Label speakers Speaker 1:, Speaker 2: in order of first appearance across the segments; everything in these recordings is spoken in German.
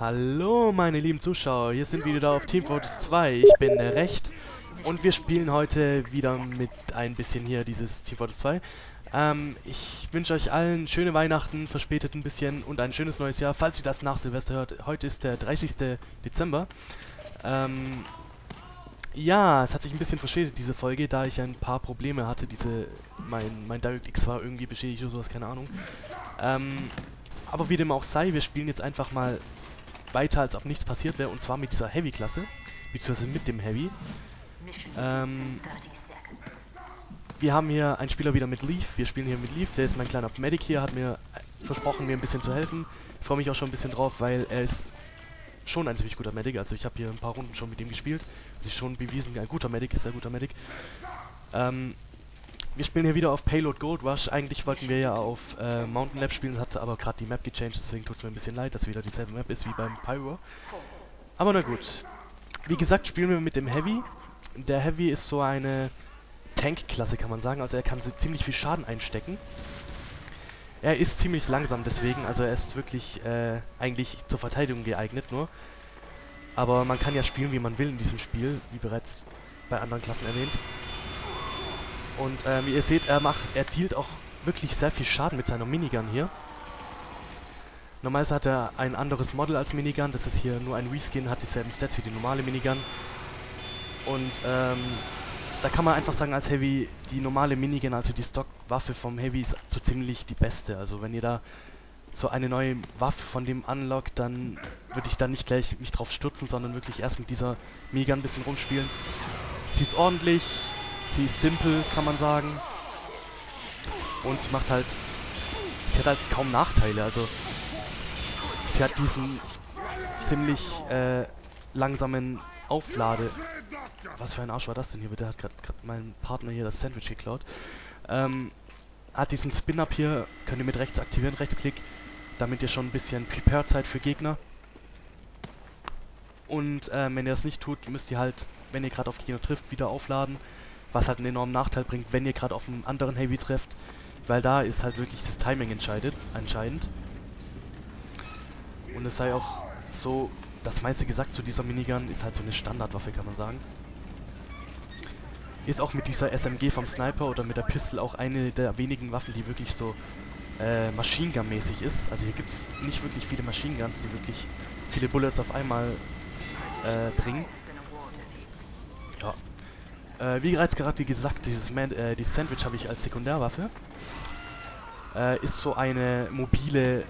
Speaker 1: Hallo meine lieben Zuschauer, hier sind wir wieder auf Team Fortress 2. Ich bin der Recht und wir spielen heute wieder mit ein bisschen hier dieses Team Fortress 2. Ähm, ich wünsche euch allen schöne Weihnachten, verspätet ein bisschen und ein schönes neues Jahr, falls ihr das nach Silvester hört. Heute ist der 30. Dezember. Ähm, ja, es hat sich ein bisschen verspätet, diese Folge, da ich ein paar Probleme hatte. Diese, mein, mein DirectX war irgendwie beschädigt oder sowas, keine Ahnung. Ähm, aber wie dem auch sei, wir spielen jetzt einfach mal weiter, als ob nichts passiert wäre, und zwar mit dieser Heavy-Klasse, beziehungsweise mit dem Heavy. Ähm, wir haben hier einen Spieler wieder mit Leaf, wir spielen hier mit Leaf, der ist mein kleiner Medic hier, hat mir versprochen, mir ein bisschen zu helfen. Ich freue mich auch schon ein bisschen drauf, weil er ist schon ein ziemlich guter Medic, also ich habe hier ein paar Runden schon mit ihm gespielt, ist schon bewiesen, ein guter Medic, sehr guter Medic. Ähm, wir spielen hier wieder auf Payload Gold Rush. Eigentlich wollten wir ja auf äh, Mountain Lab spielen, hat aber gerade die Map gechanged, deswegen tut es mir ein bisschen leid, dass wieder dieselbe Map ist wie beim Pyro. Aber na gut. Wie gesagt, spielen wir mit dem Heavy. Der Heavy ist so eine Tank-Klasse, kann man sagen. Also er kann ziemlich viel Schaden einstecken. Er ist ziemlich langsam deswegen, also er ist wirklich äh, eigentlich zur Verteidigung geeignet nur. Aber man kann ja spielen, wie man will in diesem Spiel, wie bereits bei anderen Klassen erwähnt. Und ähm, wie ihr seht, er macht, er dealt auch wirklich sehr viel Schaden mit seiner Minigun hier. Normalerweise hat er ein anderes Model als Minigun, das ist hier nur ein Reskin, hat dieselben Stats wie die normale Minigun. Und ähm, da kann man einfach sagen als Heavy, die normale Minigun, also die Stockwaffe vom Heavy ist so ziemlich die beste. Also wenn ihr da so eine neue Waffe von dem unlockt, dann würde ich da nicht gleich mich drauf stürzen, sondern wirklich erst mit dieser Minigun ein bisschen rumspielen. Sie ist ordentlich, Sie ist simpel, kann man sagen. Und sie macht halt... Sie hat halt kaum Nachteile, also... Sie hat diesen ziemlich äh, langsamen Auflade... Was für ein Arsch war das denn hier bitte? Hat gerade mein Partner hier das Sandwich geklaut. Ähm, hat diesen Spin-Up hier, könnt ihr mit rechts aktivieren, Rechtsklick, damit ihr schon ein bisschen prepared seid für Gegner. Und ähm, wenn ihr das nicht tut, müsst ihr halt, wenn ihr gerade auf Gegner trifft, wieder aufladen was halt einen enormen Nachteil bringt, wenn ihr gerade auf einen anderen Heavy trefft, weil da ist halt wirklich das Timing entscheidet, entscheidend. Und es sei auch so, das meiste gesagt zu dieser Minigun ist halt so eine Standardwaffe, kann man sagen. Ist auch mit dieser SMG vom Sniper oder mit der Pistol auch eine der wenigen Waffen, die wirklich so äh, Machine Gun mäßig ist. Also hier gibt es nicht wirklich viele Machine Guns, die wirklich viele Bullets auf einmal äh, bringen. Ja, äh, wie bereits gerade gesagt, dieses Man äh, die Sandwich habe ich als Sekundärwaffe. Äh, ist so eine mobile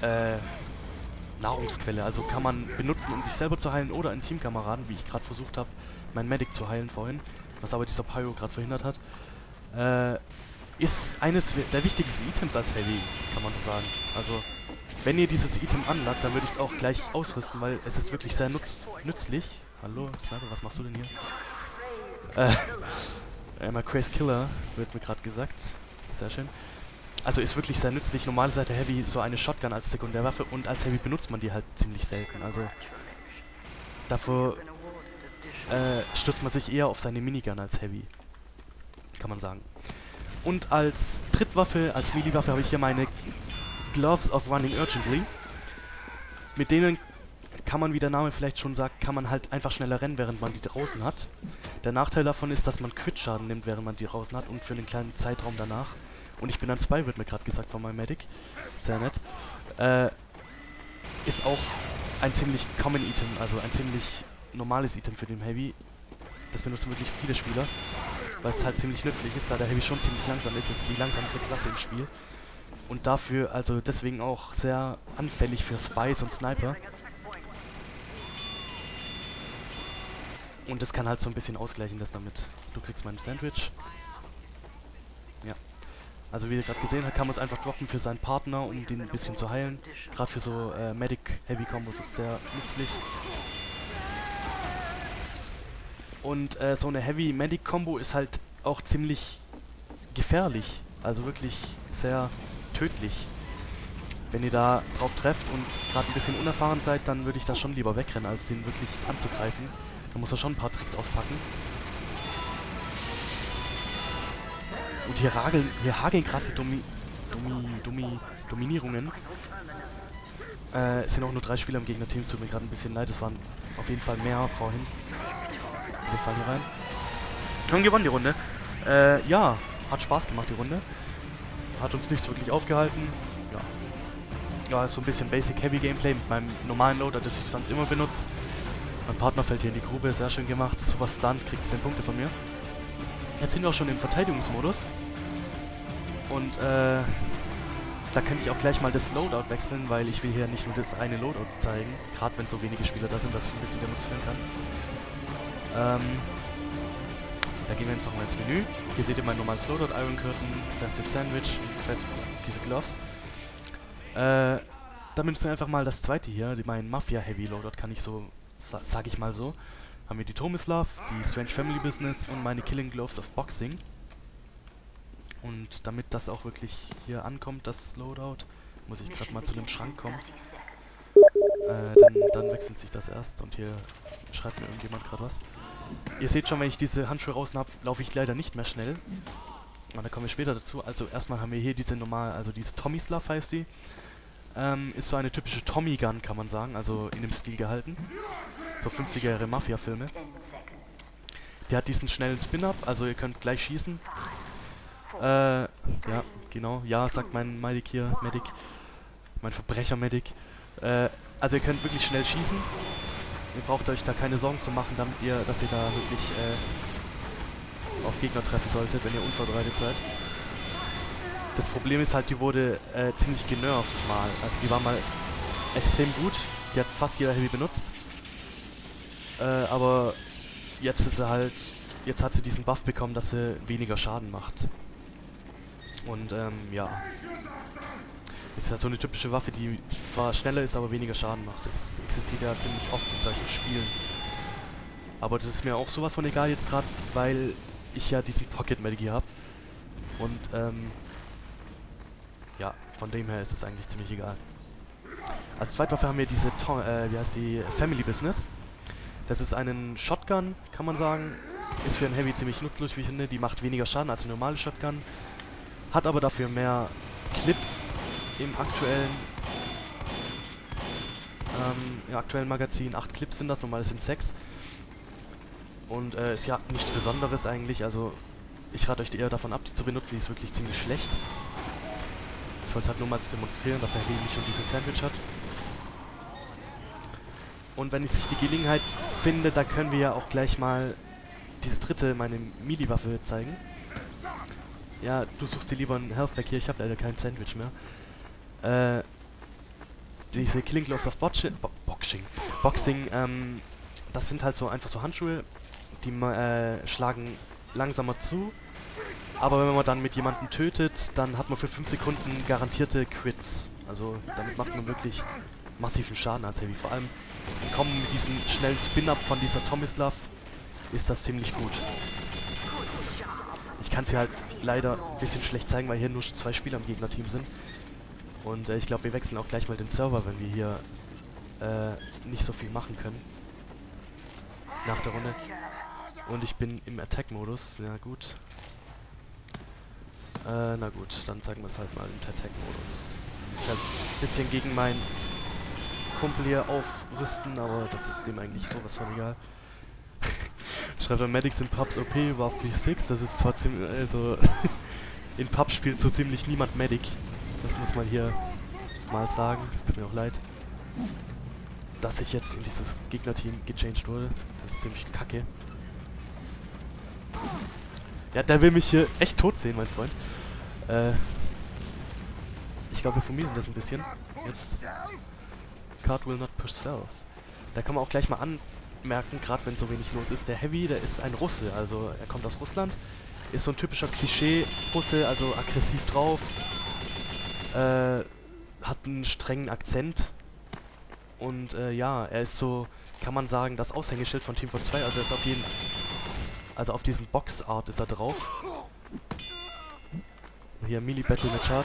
Speaker 1: äh, Nahrungsquelle. Also kann man benutzen, um sich selber zu heilen oder einen Teamkameraden, wie ich gerade versucht habe, meinen Medic zu heilen vorhin, was aber dieser Pyro gerade verhindert hat. Äh, ist eines der wichtigsten Items als Heavy, kann man so sagen. Also, wenn ihr dieses Item anlagt, dann würde ich es auch gleich ausrüsten, weil es ist wirklich sehr nützlich. Hallo, Sniper, was machst du denn hier? Äh, einmal Craze Killer, wird mir gerade gesagt. Sehr schön. Also ist wirklich sehr nützlich. Normale Seite Heavy so eine Shotgun als Sekundärwaffe und als Heavy benutzt man die halt ziemlich selten. Also dafür äh, stürzt man sich eher auf seine Minigun als Heavy. Kann man sagen. Und als Trittwaffe, als Melee-Waffe habe ich hier meine Gloves of Running Urgently. Mit denen kann man, wie der Name vielleicht schon sagt, kann man halt einfach schneller rennen, während man die draußen hat. Der Nachteil davon ist, dass man Crit-Schaden nimmt, während man die draußen hat und für einen kleinen Zeitraum danach. Und ich bin an zwei, wird mir gerade gesagt von meinem Medic. Sehr nett. Äh, ist auch ein ziemlich common Item, also ein ziemlich normales Item für den Heavy. Das benutzen wirklich viele Spieler, weil es halt ziemlich nützlich ist, da der Heavy schon ziemlich langsam ist. Es ist die langsamste Klasse im Spiel. Und dafür, also deswegen auch sehr anfällig für Spies und Sniper. Und das kann halt so ein bisschen ausgleichen, das damit. Du kriegst mein Sandwich. Ja. Also wie ihr gerade gesehen habt, kann man es einfach droppen für seinen Partner, um den ein bisschen zu heilen. Gerade für so äh, Medic-Heavy-Kombos ist sehr nützlich. Und äh, so eine Heavy-Medic-Kombo ist halt auch ziemlich gefährlich. Also wirklich sehr tödlich. Wenn ihr da drauf trefft und gerade ein bisschen unerfahren seid, dann würde ich da schon lieber wegrennen, als den wirklich anzugreifen. Da muss er schon ein paar Tricks auspacken. Und hier, rageln, hier hageln gerade die Domi, Domi, Domi, Dominierungen. Äh, es sind auch nur drei Spieler im Gegnerteam, es tut mir gerade ein bisschen leid, es waren auf jeden Fall mehr Frauen. Wir fallen hier rein. Wir haben gewonnen die Runde. Äh, ja, hat Spaß gemacht die Runde. Hat uns nichts wirklich aufgehalten. Ja. Ja, ist so ein bisschen Basic Heavy Gameplay mit meinem normalen Loader, das ich sonst immer benutze. Mein Partner fällt hier in die Grube, sehr schön gemacht. Super Stunt, kriegt 10 Punkte von mir. Jetzt sind wir auch schon im Verteidigungsmodus. Und äh, da könnte ich auch gleich mal das Loadout wechseln, weil ich will hier nicht nur das eine Loadout zeigen, gerade wenn so wenige Spieler da sind, dass ich ein bisschen demonstrieren kann. Ähm, da gehen wir einfach mal ins Menü. Hier seht ihr mein normales Loadout, Iron Curtain, Festive Sandwich, Fest diese Gloves. Äh, dann nimmst du einfach mal das zweite hier, mein Mafia Heavy Loadout kann ich so, sag ich mal so. Haben wir die Tomislav, die Strange Family Business und meine Killing Gloves of Boxing. Und damit das auch wirklich hier ankommt, das Loadout, muss ich gerade mal zu dem Schrank kommen. Äh, dann, dann wechselt sich das erst und hier schreibt mir irgendjemand gerade was. Ihr seht schon, wenn ich diese Handschuhe raus habe, laufe ich leider nicht mehr schnell. Und da kommen wir später dazu. Also erstmal haben wir hier diese normal, also diese Tommy Slav heißt die. Ähm, ist so eine typische Tommy Gun, kann man sagen, also in dem Stil gehalten. So 50er Jahre Mafia-Filme. Der hat diesen schnellen Spin-Up, also ihr könnt gleich schießen. Äh, ja, genau. Ja, sagt mein Medic hier, Medic. Mein Verbrecher-Medic. Äh, also ihr könnt wirklich schnell schießen. Ihr braucht euch da keine Sorgen zu machen, damit ihr, dass ihr da wirklich äh, auf Gegner treffen solltet, wenn ihr unvorbereitet seid. Das Problem ist halt, die wurde äh, ziemlich genervt mal. Also die war mal extrem gut. Die hat fast jeder Heavy benutzt. Äh, aber jetzt ist sie halt, jetzt hat sie diesen Buff bekommen, dass sie weniger Schaden macht. Und ähm, ja. Ist halt so eine typische Waffe, die zwar schneller ist, aber weniger Schaden macht. Das existiert ja ziemlich oft in solchen Spielen. Aber das ist mir auch sowas von egal jetzt gerade, weil ich ja diesen Pocket hier habe. Und ähm, ja, von dem her ist es eigentlich ziemlich egal. Als Zweitwaffe haben wir diese, to äh, wie heißt die, Family Business. Das ist einen Shotgun, kann man sagen. Ist für einen Heavy ziemlich nutzlos, wie ich finde. Die macht weniger Schaden als eine normale Shotgun. Hat aber dafür mehr Clips im aktuellen ähm, im aktuellen Magazin. Acht Clips sind das, normal sind sechs. Und äh, ist ja nichts Besonderes eigentlich, also ich rate euch eher davon ab, die zu benutzen, die ist wirklich ziemlich schlecht. Wollte es halt nur mal demonstrieren, dass der nicht schon dieses Sandwich hat. Und wenn ich sich die Gelegenheit finde, da können wir ja auch gleich mal diese dritte, meine Mili-Waffe zeigen. Ja, du suchst dir lieber einen Healthback hier, ich habe leider kein Sandwich mehr. Äh, diese Killing Gloves of Boxing, Bo Boxing, Boxing ähm, das sind halt so einfach so Handschuhe, die äh, schlagen langsamer zu. Aber wenn man dann mit jemandem tötet, dann hat man für 5 Sekunden garantierte Crits. Also damit macht man wirklich massiven Schaden als Heavy. Vor allem kommen mit diesem schnellen Spin-Up von dieser Tomislav ist das ziemlich gut. Ich kann es hier halt leider ein bisschen schlecht zeigen, weil hier nur zwei Spieler im Gegnerteam sind. Und äh, ich glaube, wir wechseln auch gleich mal den Server, wenn wir hier äh, nicht so viel machen können. Nach der Runde. Und ich bin im Attack-Modus. Ja, gut. Äh, na gut, dann zeigen wir es halt mal im Attack-Modus. Ich halt ein bisschen gegen meinen Kumpel hier aufrüsten, aber das ist dem eigentlich sowas von egal. Schreibt er Medics in Pubs OP, war please fix. Das ist zwar ziemlich, also in Pubs spielt so ziemlich niemand Medic. Das muss man hier mal sagen. Es tut mir auch leid, dass ich jetzt in dieses Gegnerteam gechanged wurde. Das ist ziemlich kacke. Ja, der will mich hier echt tot sehen, mein Freund. Äh, ich glaube, wir vermiesen das ein bisschen. Jetzt. Card will not push self. Da kann man auch gleich mal anmerken, gerade wenn so wenig los ist. Der Heavy, der ist ein Russe, also er kommt aus Russland. Ist so ein typischer Klischee-Russe, also aggressiv drauf. Äh, hat einen strengen Akzent. Und äh, ja, er ist so, kann man sagen, das Aushängeschild von Team Fortress 2. Also er ist auf jeden also auf diesem Box-Art ist er drauf. Hier Mini Battle mit Chart.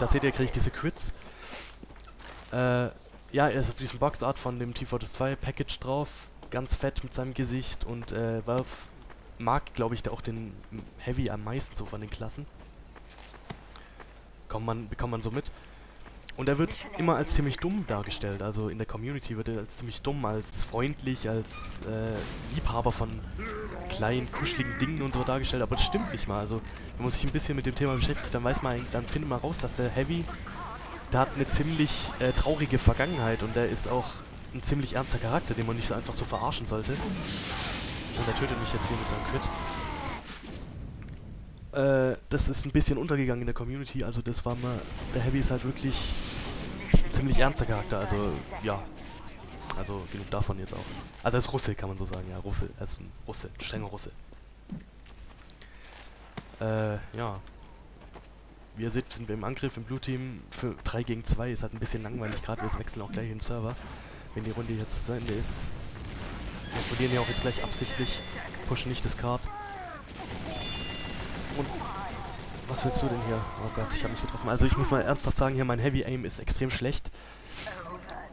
Speaker 1: Da seht ihr, kriege ich diese Crits. Äh, ja, er ist auf diesem Box-Art von dem T-Fortress 2 Package drauf. Ganz fett mit seinem Gesicht und äh, Valve mag, glaube ich, da auch den Heavy am meisten so von den Klassen. Kommt man, bekommt man so mit. Und er wird immer als ziemlich dumm dargestellt. Also in der Community wird er als ziemlich dumm, als freundlich, als äh, Liebhaber von kleinen, kuscheligen Dingen und so dargestellt. Aber das stimmt nicht mal. Also wenn man sich ein bisschen mit dem Thema beschäftigt, dann weiß man dann findet man raus, dass der Heavy, der hat eine ziemlich äh, traurige Vergangenheit und der ist auch ein ziemlich ernster Charakter, den man nicht so einfach so verarschen sollte. Und er tötet mich jetzt hier mit seinem Crit. Äh, das ist ein bisschen untergegangen in der Community, also das war mal, der Heavy ist halt wirklich ziemlich ernster Charakter, also ja, also genug davon jetzt auch. Also er ist Russe, kann man so sagen, ja, Russe, er ist ein Russe, strenger Russe. Äh, ja. Wie ihr seht, sind wir im Angriff im Blue Team für 3 gegen 2, ist halt ein bisschen langweilig, gerade wir wechseln auch gleich den Server, wenn die Runde jetzt zu Ende ist. Wir verlieren ja auch jetzt gleich absichtlich, pushen nicht das Card. Und was willst du denn hier? Oh Gott, ich habe mich getroffen. Also ich muss mal ernsthaft sagen, hier mein Heavy Aim ist extrem schlecht.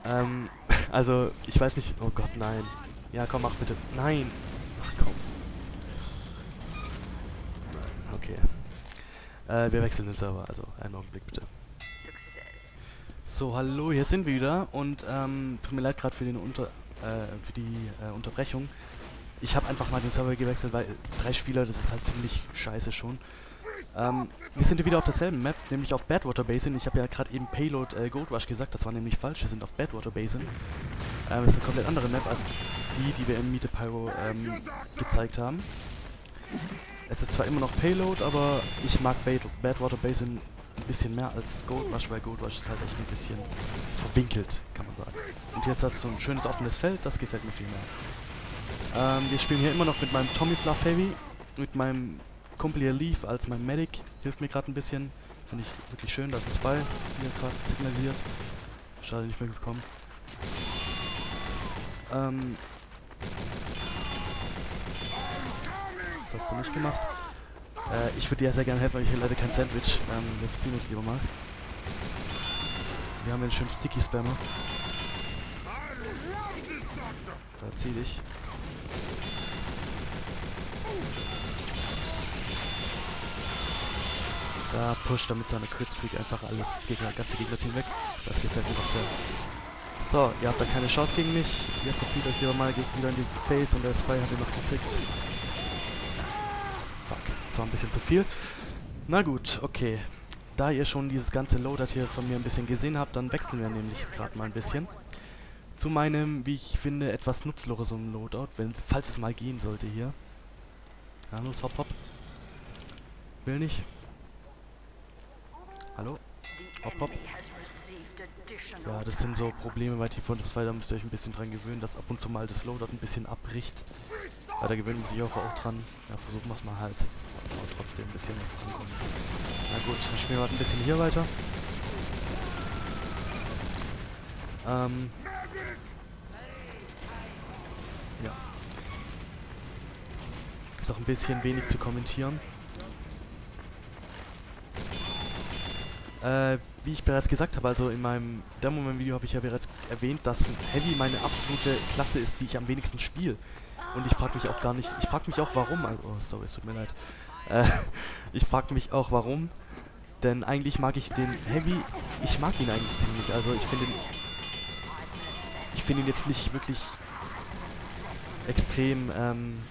Speaker 1: Ähm, also ich weiß nicht... Oh Gott, nein. Ja, komm, mach bitte. Nein. Ach komm. Okay. Äh, wir wechseln den Server, also einen Augenblick bitte. So, hallo, hier sind wir wieder und ähm, tut mir leid gerade für den Unter... Äh, für die äh, Unterbrechung ich habe einfach mal den Server gewechselt, weil drei Spieler, das ist halt ziemlich scheiße schon. Ähm, wir sind wieder auf derselben Map, nämlich auf Badwater Basin. Ich habe ja gerade eben Payload äh, Gold Rush gesagt, das war nämlich falsch. Wir sind auf Badwater Basin. Ähm, das ist eine komplett andere Map als die, die wir im Miete Pyro ähm, gezeigt haben. Es ist zwar immer noch Payload, aber ich mag Bad Badwater Basin ein bisschen mehr als Gold Rush, weil Gold Rush ist halt echt ein bisschen verwinkelt, kann man sagen. Und jetzt hast du ein schönes offenes Feld, das gefällt mir viel mehr. Ähm, wir spielen hier immer noch mit meinem Tomislav Heavy, mit meinem Kumpel hier Leaf als mein Medic. Hilft mir gerade ein bisschen. Finde ich wirklich schön, dass es zwei hier gerade signalisiert. Schade, nicht mehr gekommen. Ähm. Das hast du nicht gemacht. Äh, ich würde dir sehr gerne helfen, aber ich will leider kein Sandwich. Ähm, wir ziehen uns lieber mal. Wir haben einen schönen Sticky Spammer. So, zieh dich. Da pusht damit seine Crit-Streak einfach alles, das Gegner, ganze Gegnerteam weg. Das gefällt mir doch sehr. So, ihr habt da keine Chance gegen mich. Ihr verzieht euch lieber mal, wieder in die Face und der Spy hat ihn noch gekriegt. Fuck, das war ein bisschen zu viel. Na gut, okay. Da ihr schon dieses ganze Loadout hier von mir ein bisschen gesehen habt, dann wechseln wir nämlich gerade mal ein bisschen. Zu meinem, wie ich finde, etwas nutzloseren Loadout, wenn, falls es mal gehen sollte hier. Ja, los, hopp, hopp. Will nicht. Hallo? Hopp, hopp. Ja, das sind so Probleme bei T4 2, da müsst ihr euch ein bisschen dran gewöhnen, dass ab und zu mal das Loadout ein bisschen abbricht. Ja, da gewöhnen wir sich auch, auch dran. Ja, versuchen wir es mal halt. Aber trotzdem ein bisschen was drankommen. Na gut, dann spielen wir halt ein bisschen hier weiter. Ähm. Ja. Ist auch ein bisschen wenig zu kommentieren. Äh, wie ich bereits gesagt habe, also in meinem Demo-Video habe ich ja bereits erwähnt, dass Heavy meine absolute Klasse ist, die ich am wenigsten spiele. Und ich frage mich auch gar nicht, ich frage mich auch warum, also, oh sorry, es tut mir leid. Äh, ich frage mich auch warum, denn eigentlich mag ich den Heavy, ich mag ihn eigentlich ziemlich, also ich finde ihn, ich finde ihn jetzt nicht wirklich extrem ähm,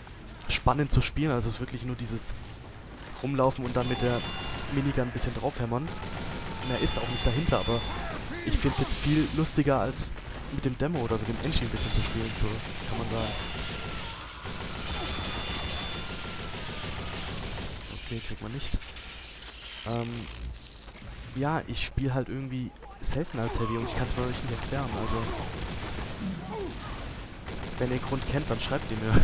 Speaker 1: spannend zu spielen, also es ist wirklich nur dieses rumlaufen und dann mit der Minigun ein bisschen draufhämmern mehr ist auch nicht dahinter, aber ich finde es jetzt viel lustiger als mit dem Demo oder mit dem Engine ein bisschen zu spielen, so kann man sagen. Okay, kriegt man nicht. Ähm, ja, ich spiele halt irgendwie selten als Heavy und ich kann es mir nicht erklären, also... Wenn ihr den Grund kennt, dann schreibt ihr mir.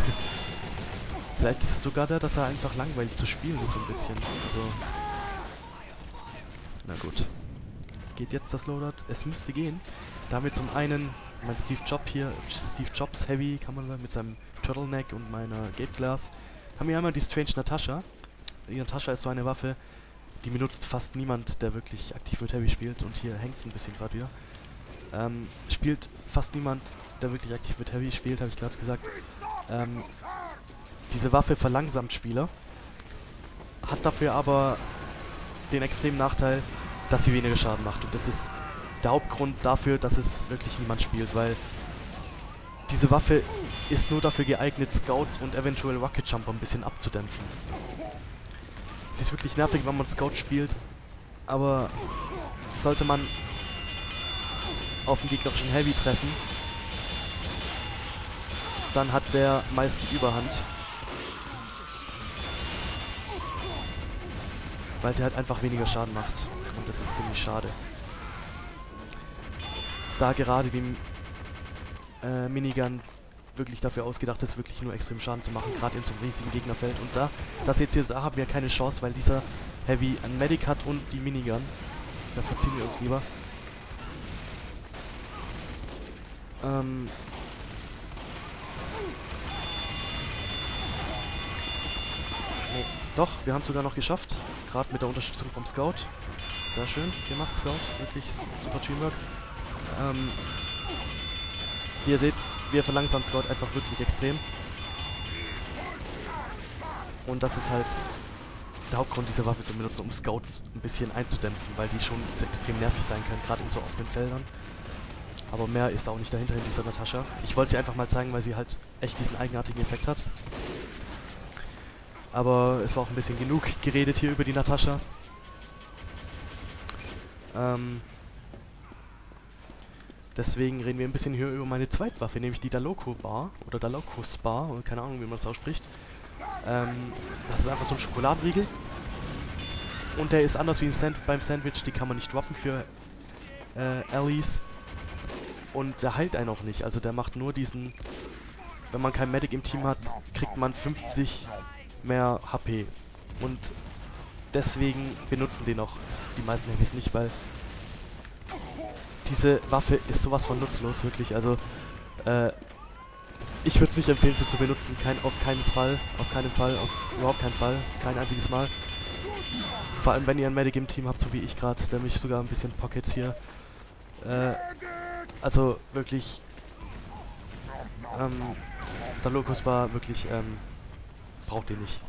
Speaker 1: Vielleicht ist es sogar der, dass er einfach langweilig zu spielen ist, so ein bisschen. Also, na gut. Geht jetzt das Loadout? Es müsste gehen. Da haben wir zum einen mein Steve Jobs hier, Steve Jobs Heavy, kann man sagen, mit seinem Turtleneck und meiner Gate Glass. Haben wir einmal die Strange Natasha. Die Natasha ist so eine Waffe, die benutzt fast niemand, der wirklich aktiv mit Heavy spielt. Und hier hängt es ein bisschen gerade wieder. Ähm, spielt fast niemand, der wirklich aktiv mit Heavy spielt, habe ich gerade gesagt. Ähm, diese Waffe verlangsamt Spieler. Hat dafür aber den extremen Nachteil, dass sie weniger Schaden macht. Und das ist der Hauptgrund dafür, dass es wirklich niemand spielt, weil diese Waffe ist nur dafür geeignet, Scouts und eventuell Rocket Jumper ein bisschen abzudämpfen. Sie ist wirklich nervig, wenn man Scout spielt, aber sollte man auf den gegnerischen Heavy treffen, dann hat der meist die Überhand. Weil sie halt einfach weniger Schaden macht. Das ist ziemlich schade. Da gerade die äh, Minigun wirklich dafür ausgedacht ist, wirklich nur extrem Schaden zu machen, gerade in so einem riesigen Gegnerfeld. Und da, das jetzt hier haben wir keine Chance, weil dieser Heavy ein Medic hat und die Minigun. Da verziehen wir uns lieber. Ähm, Nee, doch, wir haben es sogar noch geschafft. Gerade mit der Unterstützung vom Scout. Sehr schön gemacht, Scout. Wirklich super Teamwork. Ähm, wie ihr seht, wir verlangsamen Scout einfach wirklich extrem. Und das ist halt der Hauptgrund, diese Waffe zu benutzen, um Scouts ein bisschen einzudämpfen, weil die schon extrem nervig sein können, gerade in so offenen Feldern. Aber mehr ist auch nicht dahinter in dieser Natascha. Ich wollte sie einfach mal zeigen, weil sie halt echt diesen eigenartigen Effekt hat. Aber es war auch ein bisschen genug geredet hier über die Natascha. Ähm, deswegen reden wir ein bisschen hier über meine Zweitwaffe, nämlich die Daloco Bar oder Daloco Spa, oder keine Ahnung, wie man es ausspricht. Ähm, das ist einfach so ein Schokoladenriegel. Und der ist anders wie Sand beim Sandwich, die kann man nicht droppen für äh, Allies. Und der heilt einen auch nicht, also der macht nur diesen... Wenn man kein Medic im Team hat, kriegt man 50 mehr HP. Und deswegen benutzen den auch die meisten Handys nicht, weil diese Waffe ist sowas von nutzlos, wirklich. Also, äh, ich würde es nicht empfehlen, sie zu benutzen. Kein, auf keinen Fall, auf keinen Fall, auf überhaupt keinen Fall, kein einziges Mal. Vor allem, wenn ihr ein Medic im Team habt, so wie ich gerade, der mich sogar ein bisschen pocket hier. Äh, also wirklich, ähm, der Locus war wirklich, ähm, braucht ihr nicht.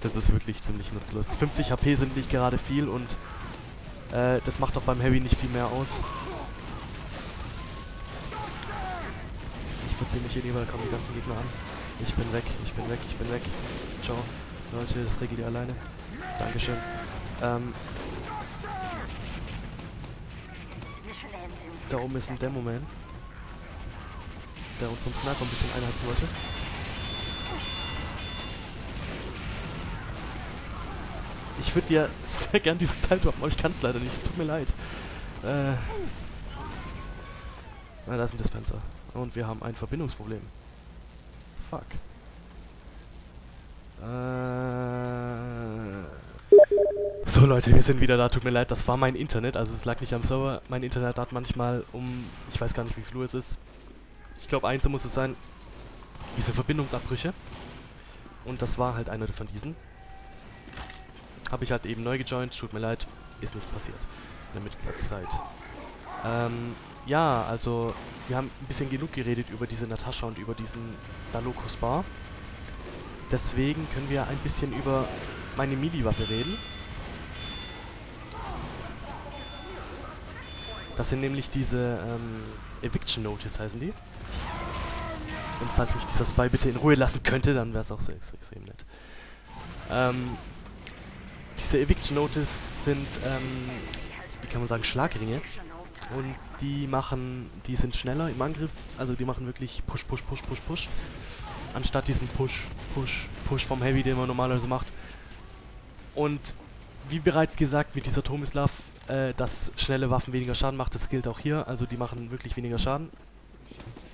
Speaker 1: Das ist wirklich ziemlich nutzlos. 50 HP sind nicht gerade viel und äh, das macht auch beim Heavy nicht viel mehr aus. Ich verziehe mich hier lieber, da kommen die ganzen Gegner an. Ich bin weg, ich bin weg, ich bin weg. Ciao. Leute, das regelt ihr alleine. Dankeschön. Ähm, da oben ist ein Demo-Man, der uns vom Sniper ein bisschen einheizen wollte. Ich würde dir sehr gern dieses Teil droppen, aber ich kann es leider nicht. Es tut mir leid. Äh. Na, da ist ein Dispenser. Und wir haben ein Verbindungsproblem. Fuck. Äh. So Leute, wir sind wieder da. Tut mir leid, das war mein Internet. Also es lag nicht am Server. Mein Internet hat manchmal um... Ich weiß gar nicht, wie viel Uhr es ist. Ich glaube, eins muss es sein. Diese Verbindungsabbrüche. Und das war halt einer von diesen. Habe ich halt eben neu gejoint, tut mir leid, ist nichts passiert in der Mittagszeit. Ähm, ja, also wir haben ein bisschen genug geredet über diese Natascha und über diesen Dalokus Bar. Deswegen können wir ein bisschen über meine Mili-Waffe reden. Das sind nämlich diese ähm, Eviction Notice heißen die. Und falls mich dieser Spy bitte in Ruhe lassen könnte, dann wäre es auch sehr extrem nett. Ähm, Eviction Notice sind, ähm, wie kann man sagen, Schlagringe. Und die machen, die sind schneller im Angriff, also die machen wirklich Push, Push, Push, Push, Push. Anstatt diesen Push, Push, Push vom Heavy, den man normalerweise macht. Und wie bereits gesagt mit dieser Tomislav, äh, dass schnelle Waffen weniger Schaden macht, das gilt auch hier. Also die machen wirklich weniger Schaden.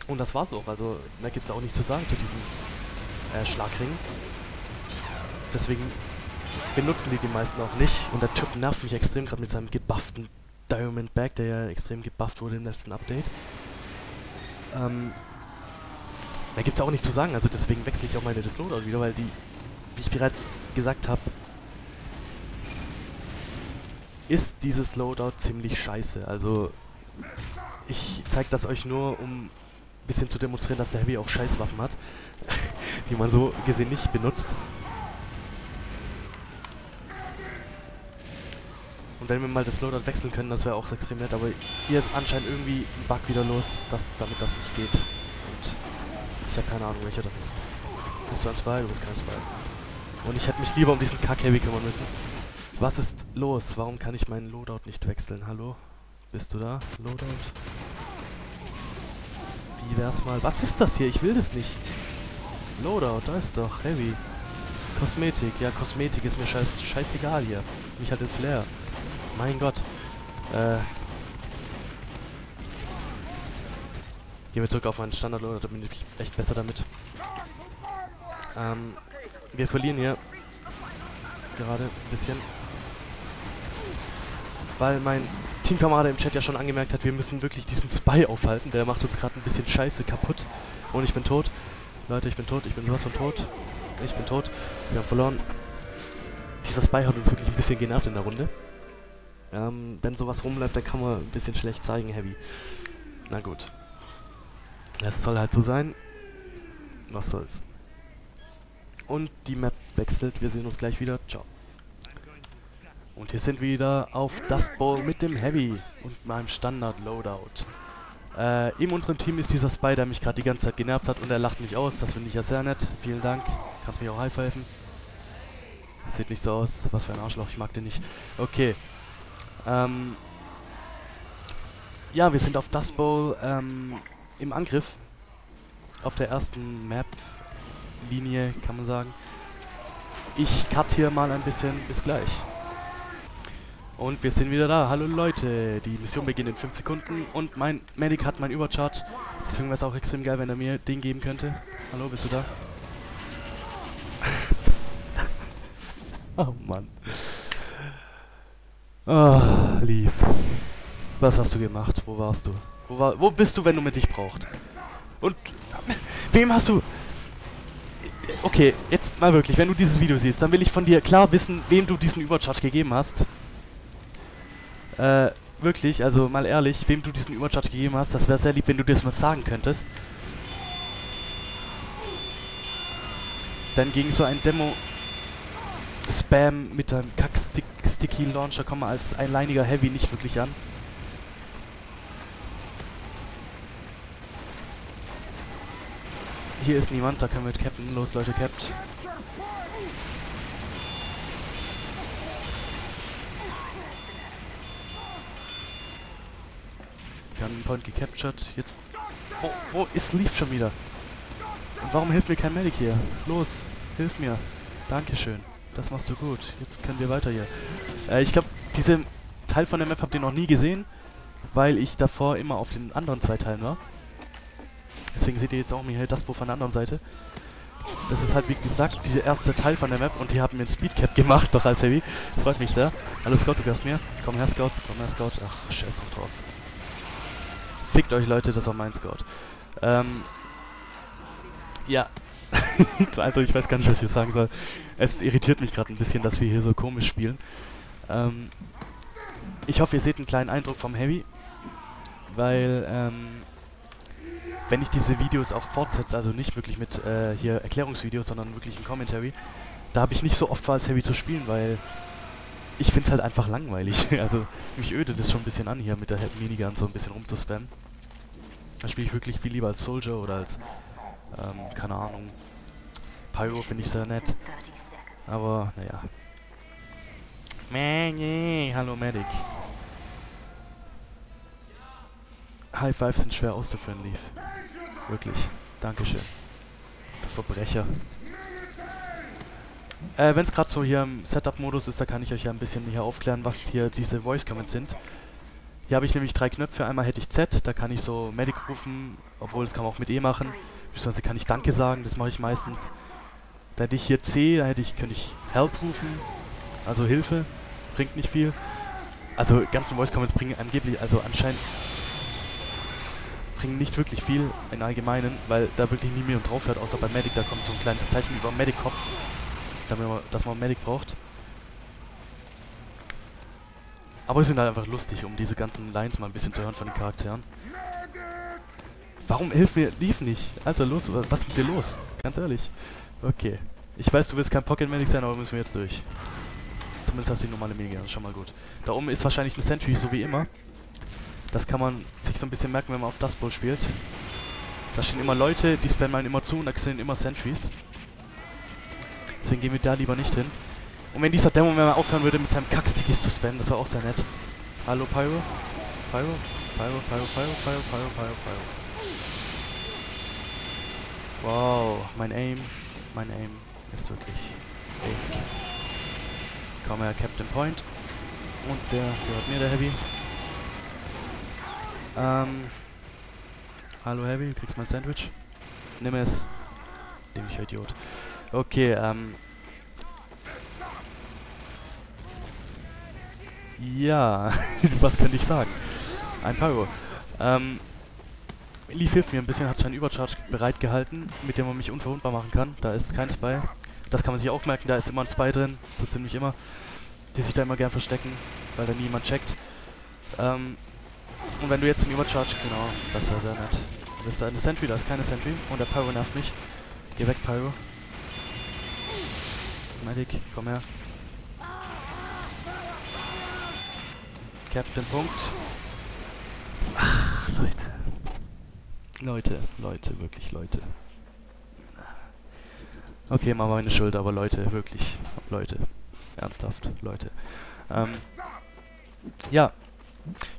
Speaker 1: Und das war's auch. Also da gibt's auch nichts zu sagen zu diesen äh, Schlagringen. Deswegen benutzen die die meisten auch nicht. Und der Typ nervt mich extrem, gerade mit seinem gebufften Diamond Bag, der ja extrem gebufft wurde im letzten Update. Ähm, da gibt es auch nichts zu sagen, also deswegen wechsle ich auch meine Disloadout wieder, weil die, wie ich bereits gesagt habe, ist dieses Loadout ziemlich scheiße. Also ich zeige das euch nur, um ein bisschen zu demonstrieren, dass der Heavy auch Scheißwaffen hat, die man so gesehen nicht benutzt. Wenn wir mal das Loadout wechseln können, das wäre auch extrem nett. Aber hier ist anscheinend irgendwie ein Bug wieder los, dass, damit das nicht geht. Und ich habe keine Ahnung, welcher das ist. Bist du ein Spy? Du bist kein Spy. Und ich hätte mich lieber um diesen Kack-Heavy kümmern müssen. Was ist los? Warum kann ich meinen Loadout nicht wechseln? Hallo? Bist du da? Loadout? Wie wär's mal? Was ist das hier? Ich will das nicht. Loadout, da ist doch. Heavy. Kosmetik. Ja, Kosmetik ist mir scheiß, scheißegal hier. Ich hatte Flair. Mein Gott. Äh. Gehen wir zurück auf meinen Standard-Loadout, da bin ich echt besser damit. Ähm, wir verlieren hier gerade ein bisschen. Weil mein Teamkamerade im Chat ja schon angemerkt hat, wir müssen wirklich diesen Spy aufhalten. Der macht uns gerade ein bisschen Scheiße kaputt. Und ich bin tot. Leute, ich bin tot. Ich bin sowas von tot. Ich bin tot. Wir haben verloren. Dieser Spy hat uns wirklich ein bisschen genervt in der Runde. Ähm, wenn sowas rumläuft, dann kann man ein bisschen schlecht zeigen, Heavy. Na gut. Das soll halt so sein. Was soll's. Und die Map wechselt. Wir sehen uns gleich wieder. Ciao. Und hier sind wir wieder auf Dust Bowl mit dem Heavy und meinem Standard Loadout. Äh, in unserem Team ist dieser Spy, der mich gerade die ganze Zeit genervt hat und er lacht mich aus. Das finde ich ja sehr nett. Vielen Dank. Kannst mir auch high helfen. Sieht nicht so aus. Was für ein Arschloch. Ich mag den nicht. Okay. Ähm. Ja, wir sind auf Dust Bowl ähm, im Angriff. Auf der ersten Map-Linie, kann man sagen. Ich cut hier mal ein bisschen. Bis gleich. Und wir sind wieder da. Hallo Leute, die Mission beginnt in 5 Sekunden und mein Medic hat meinen Übercharge. Deswegen wäre es auch extrem geil, wenn er mir den geben könnte. Hallo, bist du da? oh Mann. Oh, lieb. Was hast du gemacht? Wo warst du? Wo, war, wo bist du, wenn du mit dich brauchst? Und wem hast du... Okay, jetzt mal wirklich, wenn du dieses Video siehst, dann will ich von dir klar wissen, wem du diesen Übercharge gegeben hast. Äh, wirklich, also mal ehrlich, wem du diesen Übercharge gegeben hast, das wäre sehr lieb, wenn du dir das mal sagen könntest. Dann gegen so ein Demo-Spam mit einem Kack-Sticky-Launcher kommen wir als einleiniger Heavy nicht wirklich an. Hier ist niemand, da können wir mit Captain. Los, Leute, capt. Wir haben einen Point gecaptured. Jetzt... Wo, wo ist Leaf schon wieder? Und warum hilft mir kein Medic hier? Los, hilf mir. Dankeschön. Das machst du gut. Jetzt können wir weiter hier. Äh, ich glaube, diese Teil von der Map habt ihr noch nie gesehen, weil ich davor immer auf den anderen zwei Teilen war. Deswegen seht ihr jetzt auch Michael Daspo von der anderen Seite. Das ist halt, wie gesagt, dieser erste Teil von der Map und die haben mir ein Speedcap gemacht, doch als Heavy. Freut mich sehr. Hallo Scout, du gehörst mir. Komm her, Scout. Komm her, Scout. Ach, scheiß drauf. Fickt euch Leute, das war mein Scout. Ähm, ja. also ich weiß gar nicht, was ich sagen soll. Es irritiert mich gerade ein bisschen, dass wir hier so komisch spielen. Ähm, ich hoffe, ihr seht einen kleinen Eindruck vom Heavy. Weil, ähm, wenn ich diese Videos auch fortsetze, also nicht wirklich mit äh, hier Erklärungsvideos, sondern wirklich ein Commentary, da habe ich nicht so oft vor, als Heavy zu spielen, weil ich finde es halt einfach langweilig. also mich ödet es schon ein bisschen an, hier mit der Minigun so ein bisschen rumzuspammen. Da spiele ich wirklich viel lieber als Soldier oder als, ähm, keine Ahnung, Pyro finde ich sehr nett. Aber, naja. Manny, hallo Medic. High Fives sind schwer auszuführen, Leaf. Wirklich. Dankeschön. Verbrecher. Äh, wenn es gerade so hier im Setup-Modus ist, da kann ich euch ja ein bisschen hier aufklären, was hier diese Voice-Comments sind. Hier habe ich nämlich drei Knöpfe. Einmal hätte ich Z, da kann ich so Medic rufen, obwohl das kann man auch mit E machen. Beziehungsweise kann ich Danke sagen, das mache ich meistens. Da hätte ich hier C, da hätte ich, könnte ich Help rufen, also Hilfe, bringt nicht viel. Also ganze Voice Comments bringen angeblich, also anscheinend bringen nicht wirklich viel im Allgemeinen, weil da wirklich nie mehr drauf hört, außer bei Medic, da kommt so ein kleines Zeichen über Medic-Kopf, dass man Medic braucht. Aber es sind halt einfach lustig, um diese ganzen Lines mal ein bisschen zu hören von den Charakteren. Warum hilft mir Leaf nicht? Alter, los, was ist mit dir los? Ganz ehrlich. Okay. Ich weiß, du willst kein Pocket Medic sein, aber müssen wir jetzt durch. Zumindest hast du die normale Minigun, das ist schon mal gut. Da oben ist wahrscheinlich eine Sentry, so wie immer. Das kann man sich so ein bisschen merken, wenn man auf das Bull spielt. Da stehen immer Leute, die spammen immer zu und da sind immer Sentries. Deswegen gehen wir da lieber nicht hin. Und wenn dieser Demo mal aufhören würde, mit seinem Kackstickies zu spammen, das war auch sehr nett. Hallo Pyro? Pyro? Pyro, Pyro, Pyro, Pyro, Pyro, Pyro, Pyro. Wow, mein Aim, mein Aim ist wirklich big. Komm her, Captain Point. Und der gehört mir, der Heavy. Ähm. Hallo Heavy, du kriegst mein Sandwich. Nimm es. Dämlicher Idiot. Okay, ähm. Ja, was könnte ich sagen? Ein Pyro. Ähm, Leaf hilft mir ein bisschen, hat seinen Übercharge bereitgehalten, mit dem man mich unverwundbar machen kann. Da ist kein Spy. Das kann man sich auch merken, da ist immer ein Spy drin, so ziemlich immer. Die sich da immer gern verstecken, weil da niemand checkt. Ähm, und wenn du jetzt den Übercharge, genau, das wäre sehr nett. Das ist eine Sentry, da ist keine Sentry. Und der Pyro nervt mich. Geh weg, Pyro. Medic, komm her. Captain Punkt. Ach, Leute. Leute, Leute, wirklich Leute. Okay, mal meine Schuld, aber Leute, wirklich. Leute. Ernsthaft, Leute. Ähm, ja.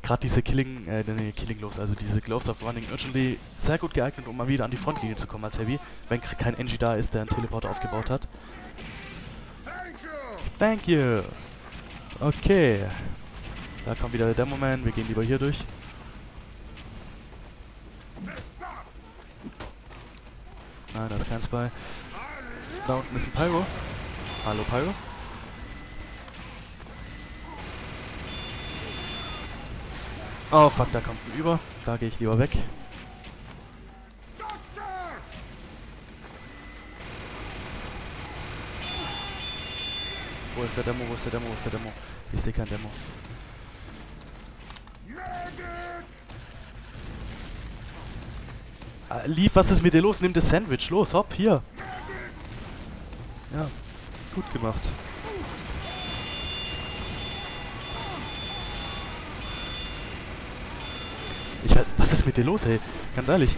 Speaker 1: Gerade diese Killing, äh, nee, Killing Gloves, also diese Gloves of Running Urgently, sehr gut geeignet, um mal wieder an die Frontlinie zu kommen als Heavy, wenn kein NG da ist, der einen Teleporter aufgebaut hat. Thank you! Okay. Da kommt wieder der Demo-Man, wir gehen lieber hier durch. Nein, da ist kein Spy. Da unten ist ein Pyro. Hallo Pyro. Oh fuck, da kommt ein Über. Da gehe ich lieber weg. Wo ist der Demo? Wo ist der Demo? Wo ist der Demo? Ich sehe kein Demo. Ah, lieb, was ist mit dir los? Nimm das Sandwich. Los, hopp, hier. Ja, gut gemacht. Ich, was ist mit dir los, ey? Ganz ehrlich.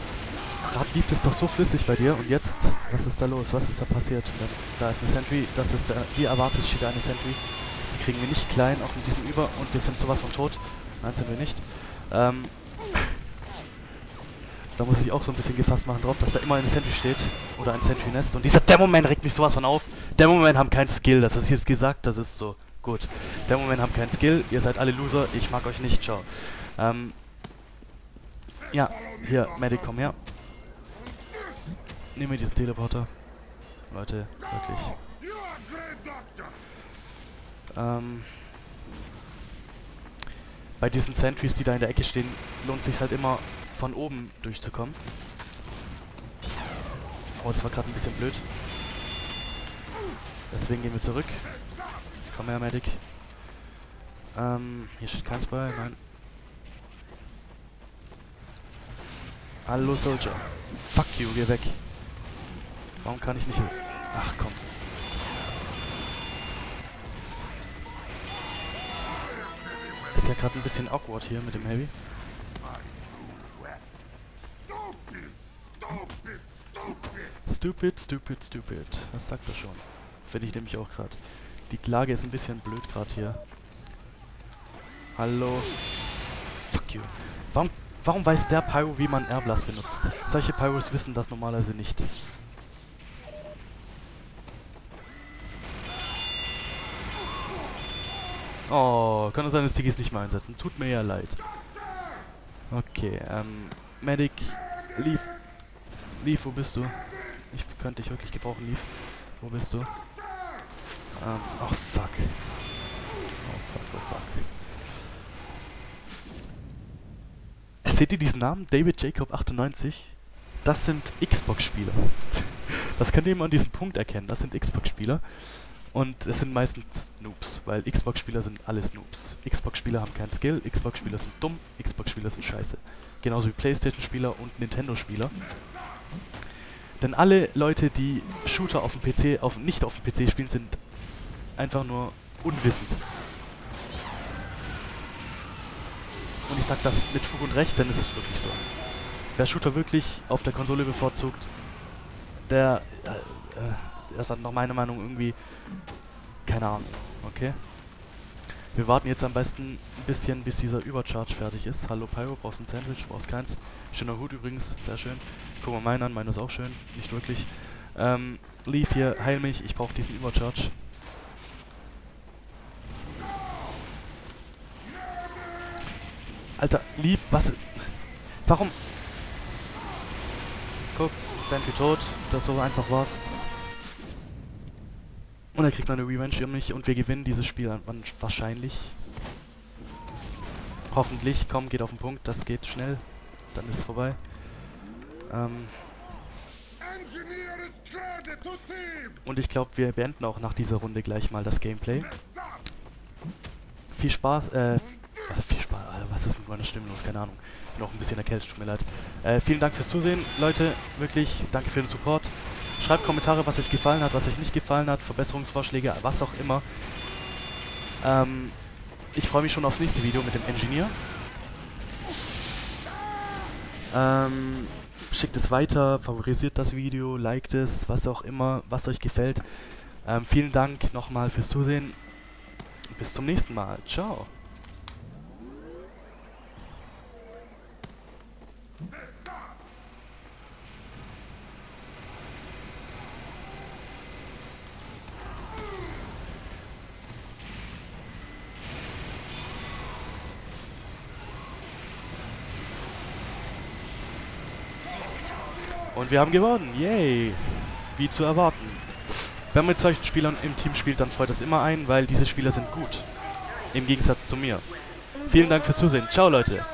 Speaker 1: Gerade lief es doch so flüssig bei dir und jetzt, was ist da los? Was ist da passiert? Da, da ist eine Sentry, das ist, äh, wie erwartet steht da eine Sentry. Die kriegen wir nicht klein, auch mit diesem Über und wir sind sowas von tot. Nein, sind wir nicht. Ähm, da muss ich auch so ein bisschen gefasst machen drauf, dass da immer eine Sentry steht. Oder ein Sentry-Nest. Und dieser Demoman regt mich sowas von auf. Demoman haben keinen Skill, das ist jetzt gesagt, das ist so. Gut. Demoman haben keinen Skill, ihr seid alle Loser, ich mag euch nicht, ciao. Ähm, ja, hier, Medic, komm her. Mir diesen Teleporter. Leute, wirklich. Ähm, bei diesen Sentries, die da in der Ecke stehen, lohnt sich halt immer von oben durchzukommen. Oh, das war gerade ein bisschen blöd. Deswegen gehen wir zurück. Komm her, Medic. Ähm, hier steht keins bei, nein. Hallo, Soldier. Fuck you, geh weg. Warum kann ich nicht... Ach, komm. Ist ja gerade ein bisschen awkward hier mit dem Heavy. Stupid, stupid, stupid. Das sagt er schon. Finde ich nämlich auch gerade. Die Lage ist ein bisschen blöd gerade hier. Hallo. Fuck you. Warum, warum weiß der Pyro, wie man Airblast benutzt? Solche Pyros wissen das normalerweise nicht. Oh, kann es seine Stickies nicht mehr einsetzen. Tut mir ja leid. Okay, ähm, Medic, Leaf. Leaf, wo bist du? Ich könnte dich wirklich gebrauchen, Leaf. Wo bist du? Ähm, oh fuck. Oh fuck, oh fuck. Seht ihr diesen Namen? David Jacob 98? Das sind Xbox-Spieler. Das könnt ihr immer an diesem Punkt erkennen. Das sind Xbox-Spieler. Und es sind meistens Noobs, weil Xbox-Spieler sind alles Noobs. Xbox-Spieler haben keinen Skill, Xbox-Spieler sind dumm, Xbox-Spieler sind scheiße. Genauso wie Playstation-Spieler und Nintendo-Spieler. Denn alle Leute, die Shooter auf dem PC, auf, nicht auf dem PC spielen, sind einfach nur unwissend. Und ich sag das mit Fug und Recht, denn es ist wirklich so. Wer Shooter wirklich auf der Konsole bevorzugt, der, äh, äh, das hat nach meiner Meinung irgendwie, keine Ahnung, okay? Wir warten jetzt am besten ein bisschen, bis dieser Übercharge fertig ist. Hallo Pyro, brauchst ein Sandwich? Brauchst keins. Schöner Hut übrigens, sehr schön. Guck mal meinen an, meiner ist auch schön, nicht wirklich. Ähm, Leaf hier, heil mich, ich brauche diesen Übercharge. Alter, Leaf, was... Warum... Guck, Sentry tot, das so einfach war's. Und er kriegt eine Revenge um mich und wir gewinnen dieses Spiel wahrscheinlich. Hoffentlich, komm, geht auf den Punkt, das geht schnell. Dann ist es vorbei. Ähm und ich glaube, wir beenden auch nach dieser Runde gleich mal das Gameplay. Viel Spaß, äh, viel Spaß, Alter, was ist mit meiner Stimme los? Keine Ahnung. Ich bin auch ein bisschen erkältet, tut mir leid. Äh, vielen Dank fürs Zusehen, Leute, wirklich, danke für den Support. Schreibt Kommentare, was euch gefallen hat, was euch nicht gefallen hat, Verbesserungsvorschläge, was auch immer. Ähm, ich freue mich schon aufs nächste Video mit dem Engineer. Ähm, schickt es weiter, favorisiert das Video, liked es, was auch immer, was euch gefällt. Ähm, vielen Dank nochmal fürs Zusehen. Bis zum nächsten Mal. Ciao. Und wir haben gewonnen. Yay. Wie zu erwarten. Wenn man mit solchen Spielern im Team spielt, dann freut das immer ein, weil diese Spieler sind gut. Im Gegensatz zu mir. Vielen Dank fürs Zusehen. Ciao, Leute.